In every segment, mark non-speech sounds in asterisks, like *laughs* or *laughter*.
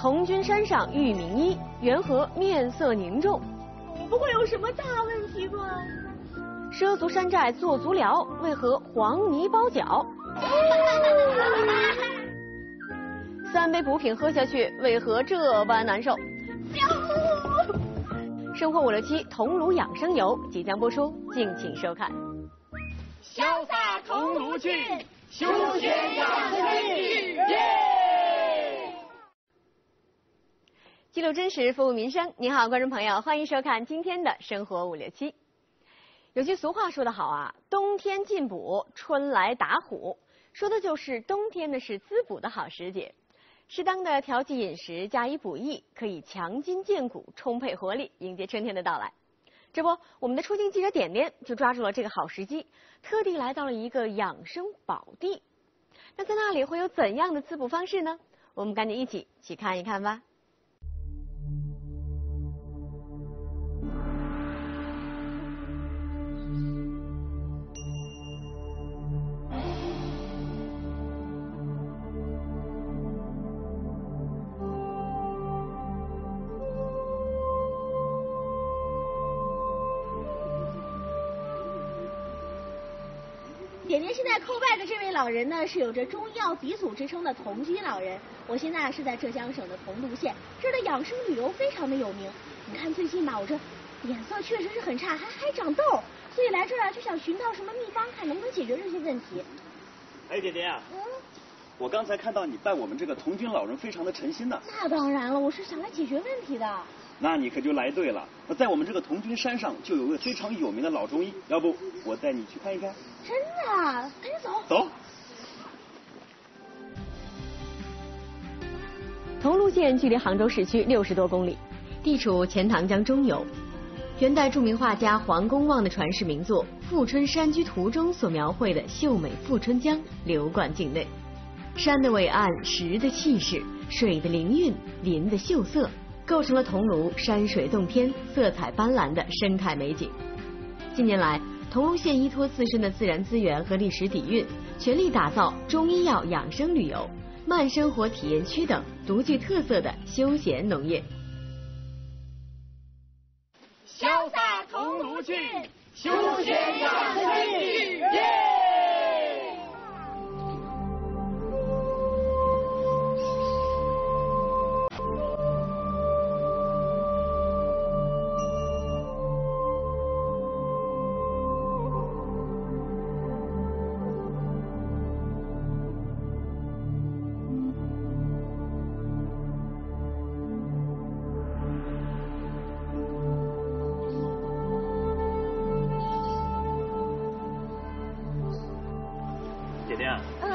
童军山上遇名医，缘何面色凝重？不会有什么大问题吧？涉足山寨做足疗，为何黄泥包脚？*laughs* 三杯补品喝下去，为何这般难受？生活五六七桐庐养生游即将播出，敬请收看。潇洒桐庐去，休闲养生去，耶！记录真实，服务民生。您好，观众朋友，欢迎收看今天的生活五六七。有句俗话说得好啊，冬天进补，春来打虎，说的就是冬天呢是滋补的好时节。适当的调剂饮食，加以补益，可以强筋健骨，充沛活力，迎接春天的到来。这不，我们的出镜记者点点就抓住了这个好时机，特地来到了一个养生宝地。那在那里会有怎样的滋补方式呢？我们赶紧一起去看一看吧。点点现在叩拜的这位老人呢，是有着中医药鼻祖之称的同居老人。我现在是在浙江省的桐庐县，这儿的养生旅游非常的有名。你看最近吧，我这脸色确实是很差，还还长痘，所以来这儿啊就想寻到什么秘方，看能不能解决这些问题。哎，点点啊，嗯，我刚才看到你拜我们这个童军老人非常的诚心呢。那当然了，我是想来解决问题的。那你可就来对了。那在我们这个童军山上就有个非常有名的老中医，要不我带你去看一看？真的？赶紧走。走。桐庐县距离杭州市区六十多公里，地处钱塘江中游。元代著名画家黄公望的传世名作《富春山居图》中所描绘的秀美富春江流贯境内，山的伟岸，石的气势，水的灵韵，林的秀色。构成了桐庐山水洞天、色彩斑斓的生态美景。近年来，桐庐县依托自身的自然资源和历史底蕴，全力打造中医药养生旅游、慢生活体验区等独具特色的休闲农业。潇洒桐庐去，休闲养生去，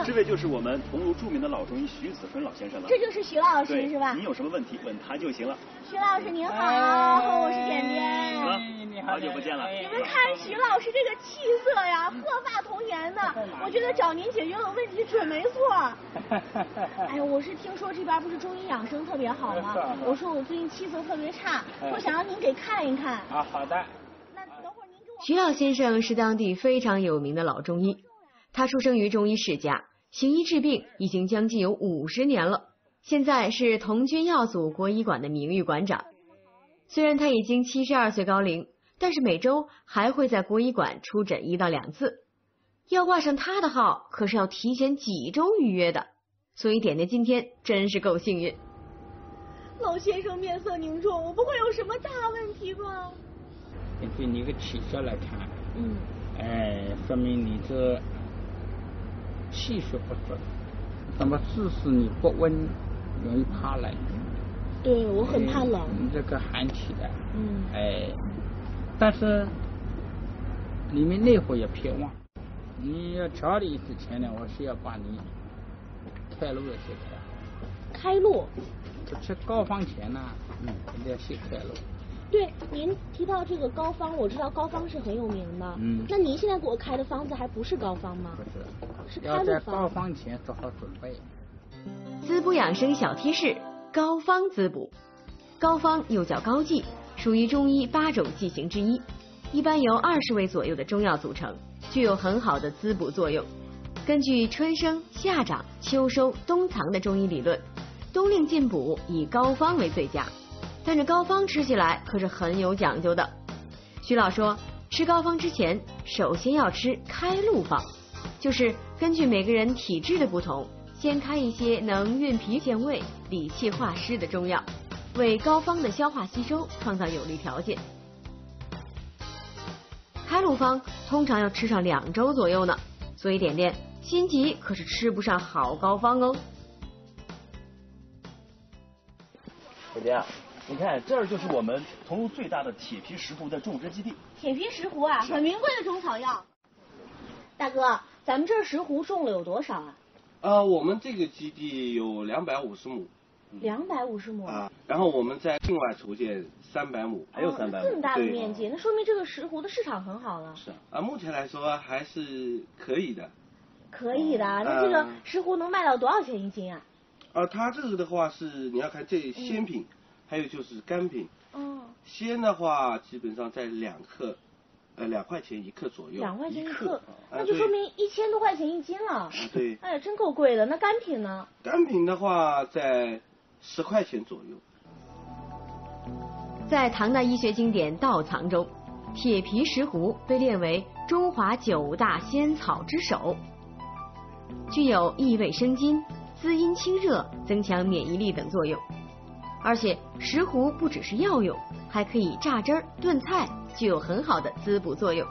这位就是我们桐庐著名的老中医徐子春老先生了。这就是徐老师是吧您？有什么问题问他就行了。徐老师您好，哎我是点点。啊你好久不见了你们看徐老师这个气色呀，鹤发童颜的，我觉得找您解决我问题准没错。*laughs* 哎呦，我是听说这边不是中医养生特别好吗？我说我最近气色特别差，哎我想让您给看一看。啊，好的。那等会儿您给我。徐老先生是当地非常有名的老中医，他出生于中医世家，行医治病已经将近有五十年了。现在是童军药祖国医馆的名誉馆长。虽然他已经七十二岁高龄，但是每周还会在国医馆出诊一到两次。要挂上他的号，可是要提前几周预约的。所以点点今天真是够幸运。老先生面色凝重，我不会有什么大问题吧？根据你的体色来看，嗯，哎，说明你这气血不足，那么致使你不温，容易怕冷。对我很怕冷。哎你这个寒气的，嗯，哎，但是里面内火也偏旺。你要调理之前呢，我是要把你开路要先开，开路。吃高方前呢，嗯，一定要先开路。对，您提到这个膏方，我知道膏方是很有名的。嗯那您现在给我开的方子还不是膏方吗？不是，是开要在路方膏方前做好准备。滋补养生小贴士：膏方滋补。膏方又叫膏剂，属于中医八种剂型之一，一般由二十味左右的中药组成，具有很好的滋补作用。根据春生、夏长、秋收、冬藏的中医理论，冬令进补以膏方为最佳，但这膏方吃起来可是很有讲究的。徐老说，吃膏方之前，首先要吃开路方，就是根据每个人体质的不同，先开一些能润脾健胃、理气化湿的中药，为膏方的消化吸收创造有利条件。开路方通常要吃上两周左右呢，所以点点心急可是吃不上好膏方哦。点点，你看这儿就是我们桐庐最大的铁皮石斛的种植基地。铁皮石斛啊，很名贵的中草药。大哥，咱们这儿石斛种了有多少啊？呃，我们这个基地有两百五十亩两百五十亩啊，然后我们在境外筹建三百亩，还有三百亩哦这么大的面积，那说明这个石斛的市场很好了。是啊，目前来说还是可以的。可以的，那这个嗯石斛能卖到多少钱一斤啊？啊，它这个的话是你要看这鲜品，还有就是干品。哦，鲜的话基本上在两克，呃两块钱一克左右。两块钱一克那就说明一千多块钱一斤了。啊对，*laughs* 哎呀，真够贵的。那干品呢？干品的话在十块钱左右。在唐代医学经典《道藏》中，铁皮石斛被列为中华九大仙草之首，具有益胃生津、滋阴清热、增强免疫力等作用。而且石斛不只是药用，还可以榨汁儿、炖菜，具有很好的滋补作用。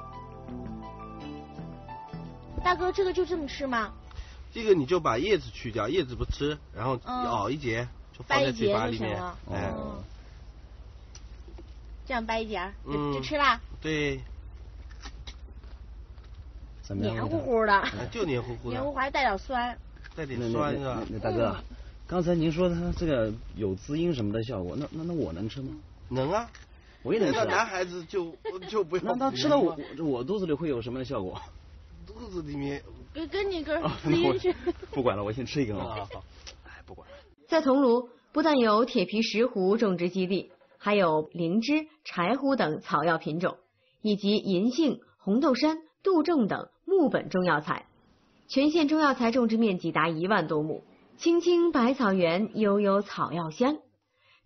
大哥，这个就这么吃吗？这个你就把叶子去掉，叶子不吃，然后嗯咬一节，就放在嘴掰一节巴里面哦，这样掰一节就嗯就吃啦，对，怎么样？黏糊糊的，啊就黏糊糊的，黏糊糊还带点酸。带点酸是吧？那大哥，刚才您说它这个有滋阴什么的效果，那那那我能吃吗？能啊，我也能吃那。男孩子就 *laughs* 就不要那那吃了我我我肚子里会有什么效果？肚子里面跟跟你根 *laughs* 啊滋阴去。不管了，我先吃一根啊啊。好，哎，不管了。在桐庐，不但有铁皮石斛种植基地，还有灵芝、柴胡等草药品种，以及银杏、红豆杉、杜仲等木本中药材。全县中药材种植面积达一万多亩，青青百草园，悠悠草药香。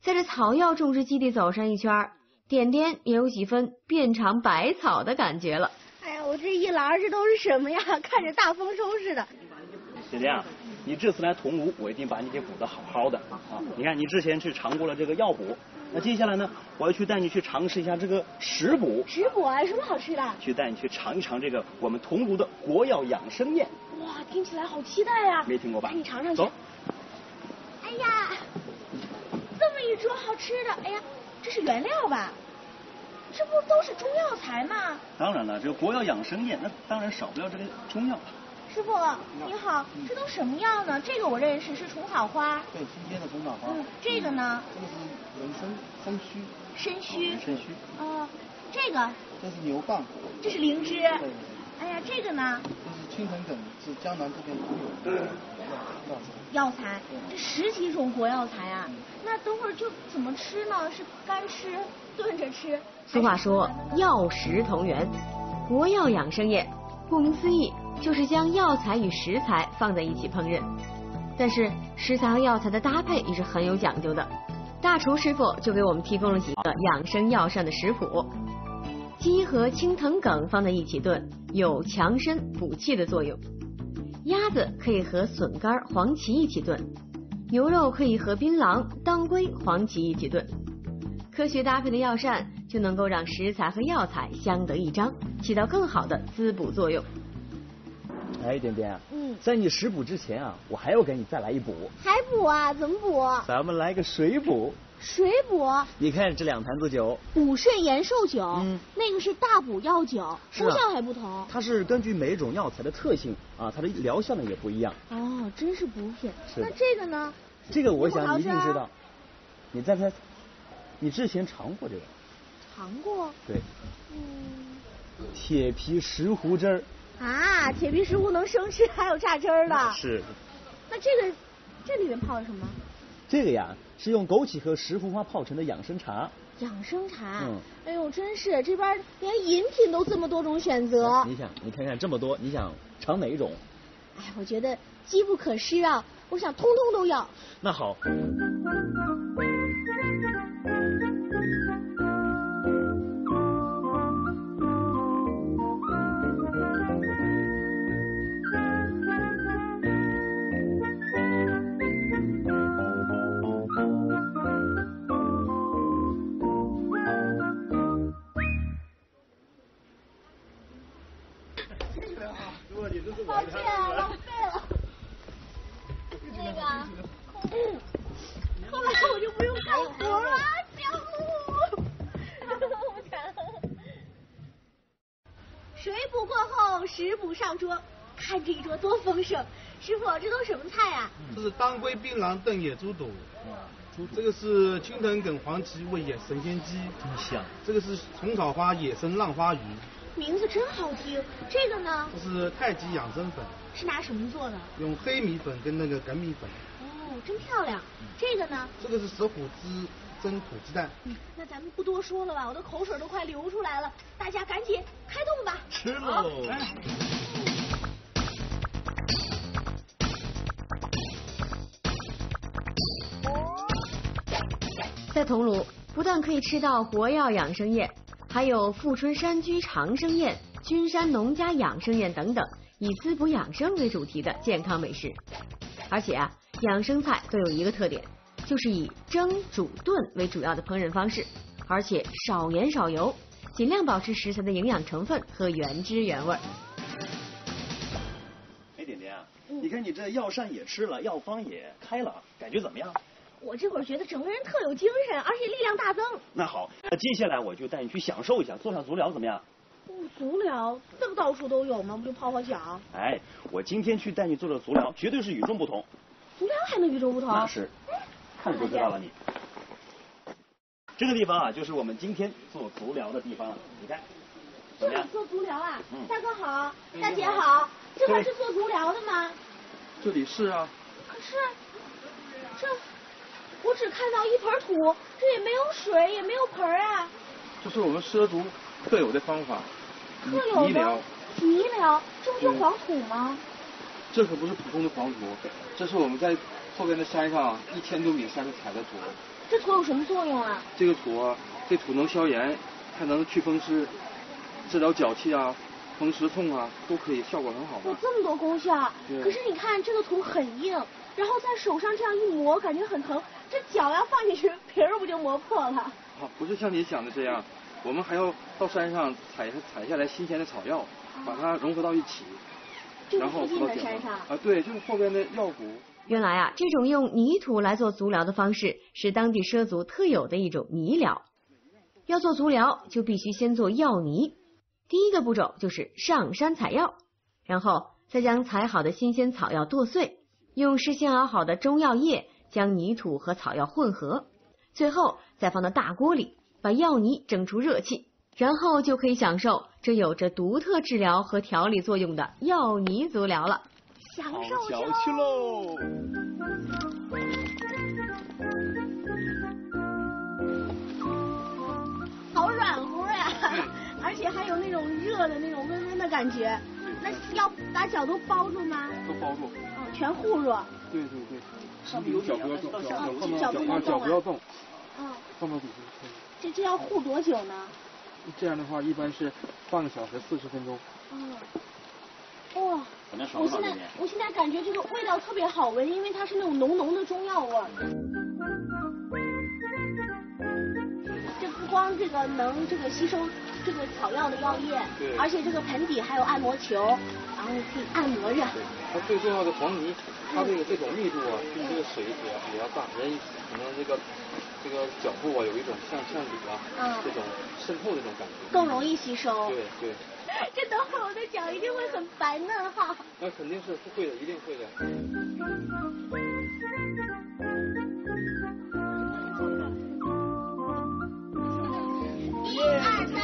在这草药种植基地走上一圈儿，点点也有几分遍尝百草的感觉了。哎呀，我这一篮儿这都是什么呀？*laughs* 看着大丰收似的。姐姐啊，你这次来桐庐，我一定把你给补得好好的啊！你看，你之前去尝过了这个药补，那接下来呢，我要去带你去尝试一下这个食补，食补啊，有什么好吃的？去带你去尝一尝这个我们桐庐的国药养生宴，哇，听起来好期待呀、没听过吧？赶紧尝尝去。走。哎呀，这么一桌好吃的，哎呀，这是原料吧？这不都是中药材吗？当然了，这个国药养生宴，那当然少不了这个中药了。师傅你好，这都什么药呢？这个我认识是虫草花，对，新鲜的虫草花，嗯，这个呢？这个是人参参须，参须，参须，哦，这个。这是牛蒡，这是灵芝，对，哎呀，这个呢？这是青藤梗，是江南这边独有的药药材。药材，这十几种国药材啊。那等会儿就怎么吃呢？是干吃、炖着吃？俗话说药食同源，国药养生宴，顾名思义就是将药材与食材放在一起烹饪。但是食材和药材的搭配也是很有讲究的。大厨师傅就给我们提供了几个养生药膳的食谱。鸡和青藤梗放在一起炖，有强身补气的作用。鸭子可以和笋干、黄芪一起炖，牛肉可以和槟榔、当归、黄芪一起炖。科学搭配的药膳就能够让食材和药材相得益彰，起到更好的滋补作用。哎，点点，嗯，在你食补之前啊，我还要给你再来一补，还补啊？怎么补？咱们来个水补。水补，你看这两坛子酒，补肾延寿酒，嗯那个是大补药酒，功效还不同。它是根据每一种药材的特性啊，它的疗效呢也不一样。哦，真是补品。是那这个呢？这个我想你一定知道，你再猜，你之前尝过这个？尝过。对，嗯。铁皮石斛汁儿。啊，铁皮石斛能生吃，还有榨汁儿的。是。那这个这里面泡的什么？这个呀是用枸杞和石斛花泡成的养生茶。养生茶。嗯。哎呦，真是这边连饮品都这么多种选择。你想，你看看这么多，你想尝哪一种？哎，我觉得机不可失啊，我想通通都要。那好。食补上桌，看这一桌多丰盛。师傅，这都什么菜啊？这是当归、槟榔、炖野猪肚。这个是青藤梗、黄芪味野神仙鸡，真香。这个是虫草花野生浪花鱼。名字真好听，这个呢？这是太极养生粉，是拿什么做的？用黑米粉跟那个梗米粉。哦，真漂亮。这个呢？这个是石虎汁蒸土鸡蛋。嗯，那咱们不多说了吧，我的口水都快流出来了，大家赶紧开动吧。吃喽！在桐庐，不但可以吃到活药养生宴。还有富春山居长生宴、君山农家养生宴等等，以滋补养生为主题的健康美食。而且啊，养生菜都有一个特点，就是以蒸、煮、炖为主要的烹饪方式，而且少盐少油，尽量保持食材的营养成分和原汁原味。哎，点点啊，你看你这药膳也吃了，药方也开了，感觉怎么样？我这会儿觉得整个人特有精神，而且力量大增。那好，那接下来我就带你去享受一下，做上足疗怎么样？哦，足疗，那个到处都有吗？不就泡泡脚？哎，我今天去带你做的足疗，绝对是与众不同。足疗还能与众不同？那是，看你就知道了。你，这个地方啊，就是我们今天做足疗的地方了。你看，这里做足疗啊？大哥好，大姐好，这块是做足疗的吗？这里是啊。可是，这。我只看到一盆土，这也没有水，也没有盆啊。这是我们畲族特有的方法，特有的泥疗。泥疗，这不就黄土吗？这可不是普通的黄土，这是我们在后边的山上一千多米山上采的土。这土有什么作用啊？这个土，这土能消炎，还能祛风湿，治疗脚气啊、风湿痛啊，都可以，效果很好。有这么多功效。可是你看这个土很硬，然后在手上这样一磨，感觉很疼。这脚要放进去，皮儿不就磨破了？啊，不是像你想的这样，我们还要到山上采采下来新鲜的草药，把它融合到一起，然后放到山上。啊，对，就是后边的药谷。原来啊，这种用泥土来做足疗的方式，是当地畲族特有的一种泥疗。要做足疗，就必须先做药泥。第一个步骤就是上山采药，然后再将采好的新鲜草药剁碎，用事先熬好的中药液。将泥土和草药混合，最后再放到大锅里，把药泥蒸出热气，然后就可以享受这有着独特治疗和调理作用的药泥足疗了。享受去喽！好软乎呀，而且还有那种热的那种温温的感觉。那要把脚都包住吗？都包住。嗯，全护住。对对对。脚不要动，脚不要动，脚不要动。嗯。放到底下。这这要护多久呢？这样的话，一般是半个小时，四十分钟。嗯。哇！我现在我现在感觉这个味道特别好闻，因为它是那种浓浓的中药味。这不光这个能这个吸收这个草药的药液，而且这个盆底还有按摩球，然后可以按摩着。它最重要的黄泥。它这个这种密度啊，比这个水比较比较大，人可能这个这个脚步啊有一种像像铝啊这种渗透的这种感觉，更容易吸收。对对。这等会儿我的脚一定会很白嫩哈。那肯定是会的，一定会的。一二三，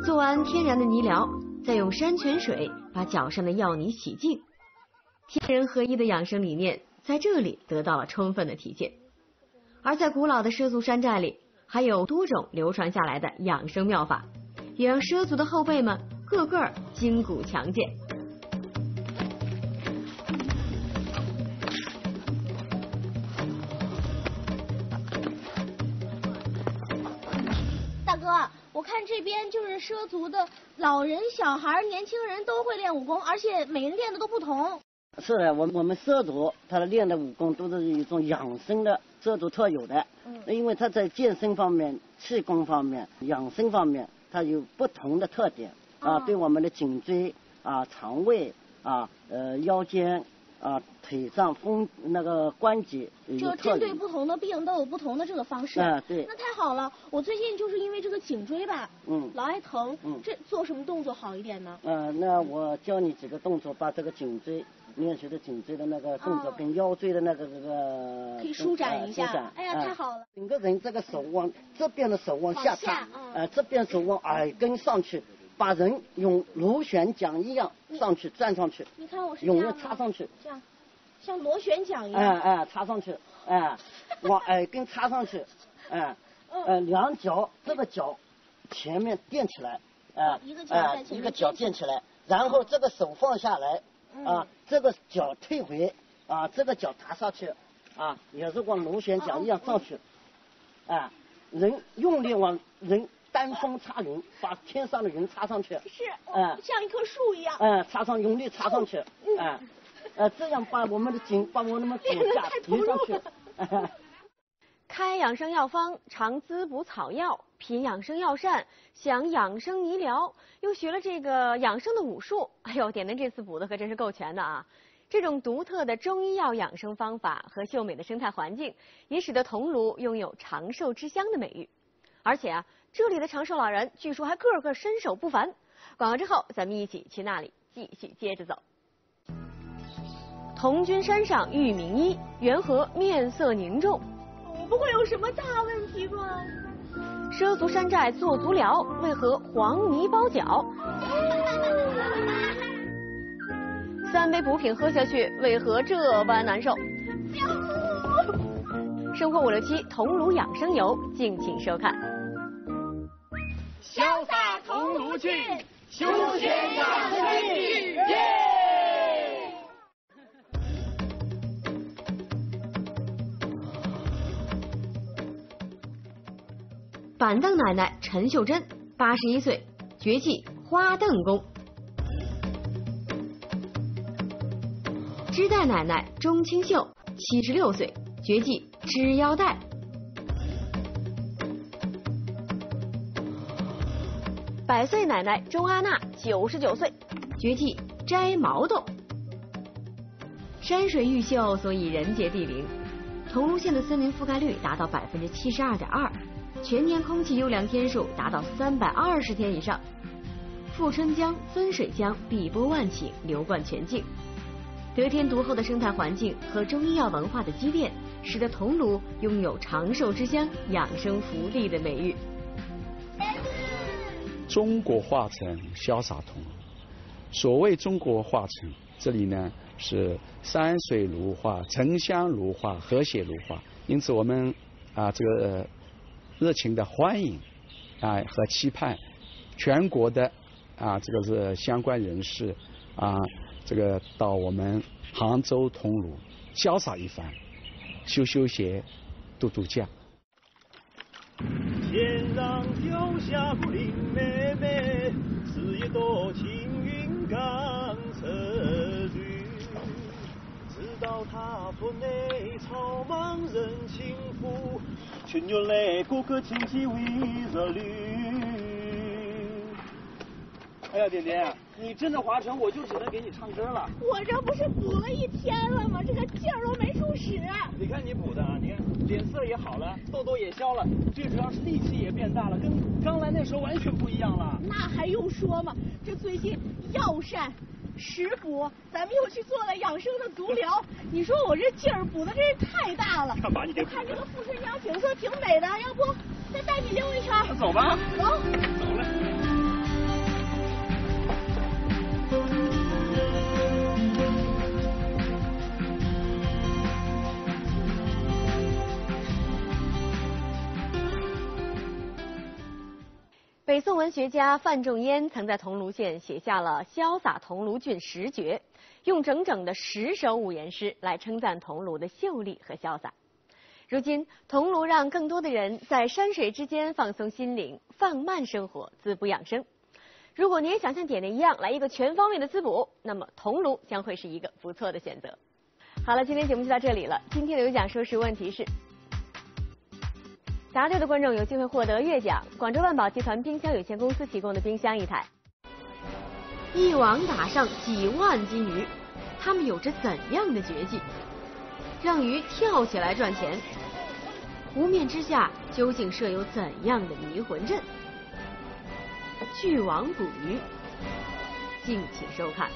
*laughs* 做完天然的泥疗，再用山泉水把脚上的药泥洗净，天人合一的养生理念在这里得到了充分的体现。而在古老的畲族山寨里，还有多种流传下来的养生妙法，也让畲族的后辈们个个筋骨强健。大哥，我看这边就是畲族的老人、小孩、年轻人都会练武功，而且每人练的都不同。是的，我我们畲族他练的武功都是一种养生的，畲族特有的。嗯。因为他在健身方面、气功方面、养生方面，它有不同的特点啊，对我们的颈椎啊、肠胃啊、呃腰间。啊，腿上风那个关节就针对不同的病都有不同的这个方式。啊，对。那太好了，我最近就是因为这个颈椎吧，嗯，老爱疼，嗯，这做什么动作好一点呢？嗯，那我教你几个动作，把这个颈椎练习的颈椎的那个动作跟腰椎的那个这个可以舒展一下。哎呀，太好了。整个人这个手往这边的手往下插，呃，这边手往耳根上去。把人用螺旋桨一样上去站上去，你看我是用力插上去，这样，像螺旋桨一样。哎哎，插上去，哎，往耳根插上去，哎，*laughs* 呃，两脚这个脚前面垫起来，哎，一个脚垫起来，然后这个手放下来，啊，这个脚退回，啊，这个脚踏上去，啊，也是往螺旋桨一样上去，啊，人用力往人。单峰插云，把天上的云插上去，是，嗯，像一棵树一样，嗯，插上用力插上去，嗯，呃，这样把我们的颈，把我们的骨架 *laughs* 提上去。*laughs* 开养生药方，尝滋补草药，品养生药膳，享养生医疗，又学了这个养生的武术。*laughs* 哎呦，点点这次补的可真是够全的啊！这种独特的中医药养生方法和秀美的生态环境，也使得桐庐拥有长寿之乡的美誉。而且啊。这里的长寿老人据说还个个身手不凡。广告之后，咱们一起去那里继续接着走。童军山上遇名医，缘何面色凝重？我不会有什么大问题吧？畲族山寨做足疗，为何黄泥包脚？*laughs* 三杯补品喝下去，为何这般难受？生活五六七桐庐养生游，敬请收看。去，休闲养生去，耶！*laughs* 板凳奶奶陈秀珍，八十一岁，绝技花凳功。织带奶奶钟清秀，七十六岁，绝技织腰带。百岁奶奶周阿娜，九十九岁，绝技摘毛豆。山水毓秀，所以人杰地灵。桐庐县的森林覆盖率达到百分之七十二点二，全年空气优良天数达到三百二十天以上。富春江、分水江碧波万顷，流贯全境。得天独厚的生态环境和中医药文化的积淀，使得桐庐拥有长寿之乡、养生福地的美誉。中国画城潇洒桐所谓中国画城，这里呢是山水如画，城乡如画，和谐如画。因此，我们啊这个热情的欢迎啊和期盼全国的啊这个是相关人士啊这个到我们杭州桐庐潇洒一番，休休闲，度度假。天上掉下她不内草莽人轻浮，却原来哥哥亲戚为热绿。哎呀，点点，你真的滑成，我就只能给你唱歌了。我这不是补了一天了吗？这个劲儿都没处使。你看你补的，你看脸色也好了，痘痘也消了，最主要是力气也变大了，跟刚来那时候完全不一样了。那还用说吗？这最近药膳、食补，咱们又去做了养生的足疗。你说我这劲儿补的真是太大了。看把你给看这个富春江景色挺美的，要不再带你溜一圈？那走吧。走。走了。北宋文学家范仲淹曾在桐庐县写下了《潇洒桐庐郡十绝》，用整整的十首五言诗来称赞桐庐的秀丽和潇洒。如今，桐庐让更多的人在山水之间放松心灵，放慢生活，滋补养生。如果你也想像点点一样来一个全方位的滋补，那么桐庐将会是一个不错的选择。好了，今天节目就到这里了。今天的有奖说诗问题是。答对的观众有机会获得月奖，广州万宝集团冰箱有限公司提供的冰箱一台。一网打上几万斤鱼，他们有着怎样的绝技？让鱼跳起来赚钱？湖面之下究竟设有怎样的迷魂阵？巨网捕鱼，敬请收看。